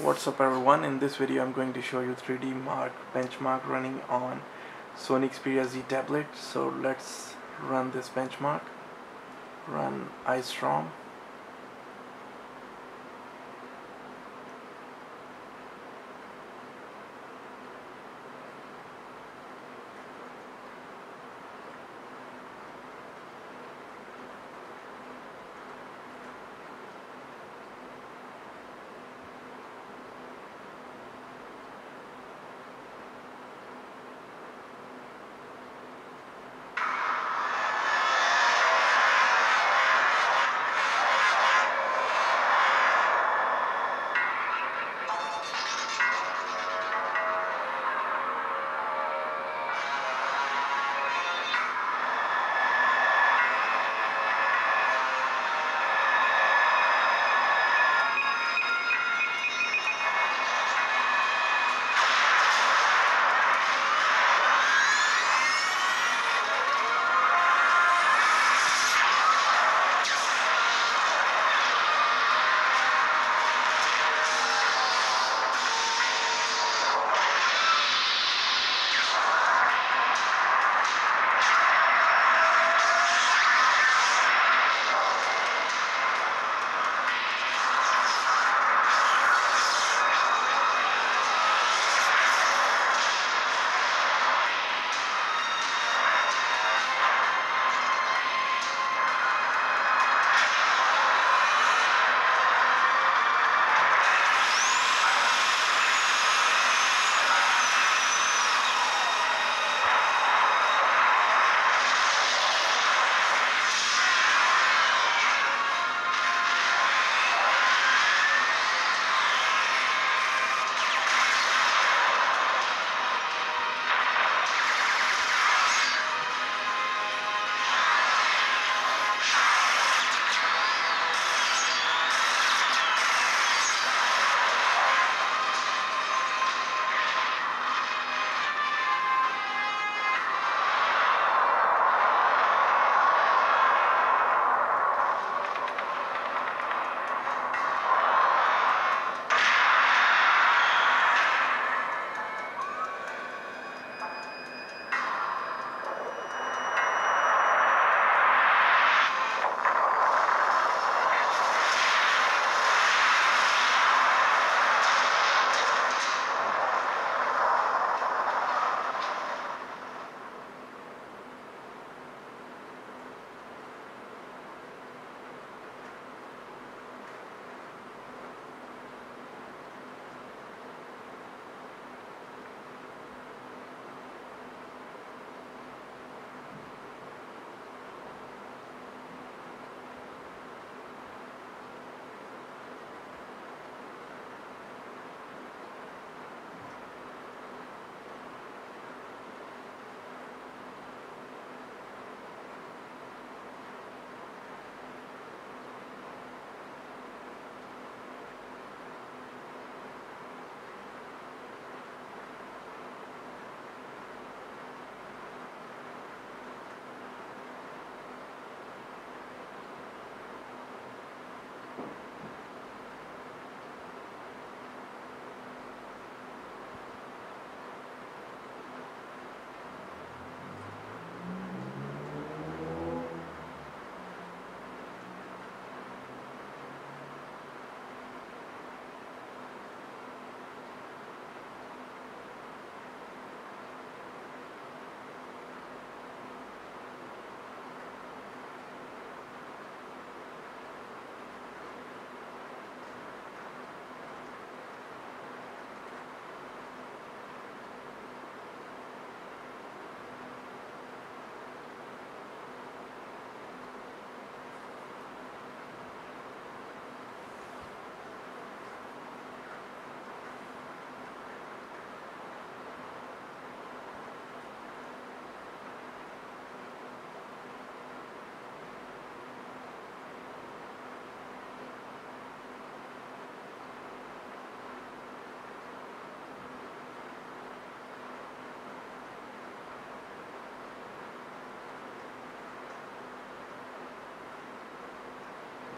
What's up everyone, in this video I'm going to show you 3D Mark benchmark running on Sony Xperia Z tablet. So let's run this benchmark. Run Ice Storm.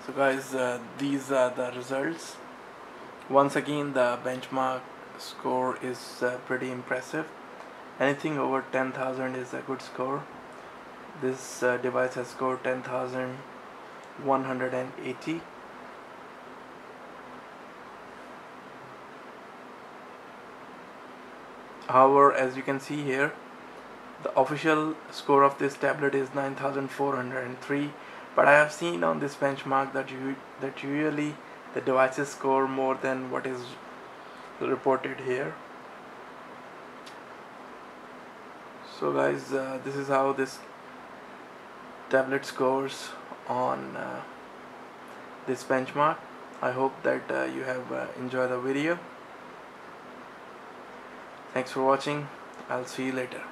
So guys uh, these are the results. Once again the benchmark score is uh, pretty impressive. Anything over 10,000 is a good score. This uh, device has scored 10,180 however as you can see here the official score of this tablet is 9403 but I have seen on this benchmark that you that usually the devices score more than what is reported here. So guys uh, this is how this tablet scores on uh, this benchmark. I hope that uh, you have uh, enjoyed the video. Thanks for watching. I'll see you later